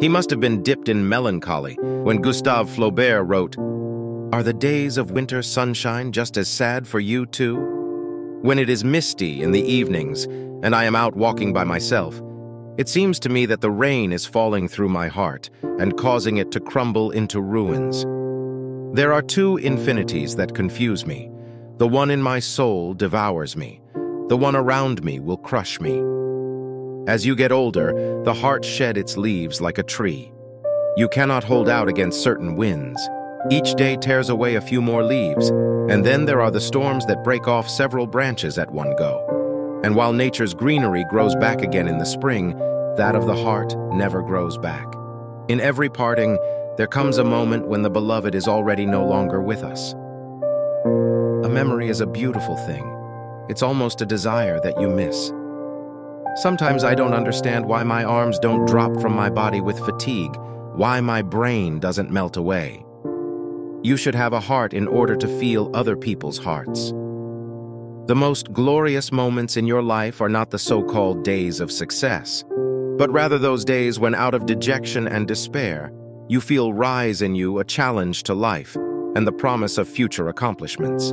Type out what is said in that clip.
He must have been dipped in melancholy when Gustave Flaubert wrote, Are the days of winter sunshine just as sad for you too? When it is misty in the evenings and I am out walking by myself, it seems to me that the rain is falling through my heart and causing it to crumble into ruins. There are two infinities that confuse me. The one in my soul devours me. The one around me will crush me. As you get older, the heart shed its leaves like a tree. You cannot hold out against certain winds. Each day tears away a few more leaves, and then there are the storms that break off several branches at one go. And while nature's greenery grows back again in the spring, that of the heart never grows back. In every parting, there comes a moment when the beloved is already no longer with us. A memory is a beautiful thing. It's almost a desire that you miss. Sometimes I don't understand why my arms don't drop from my body with fatigue, why my brain doesn't melt away. You should have a heart in order to feel other people's hearts. The most glorious moments in your life are not the so-called days of success, but rather those days when out of dejection and despair, you feel rise in you a challenge to life and the promise of future accomplishments.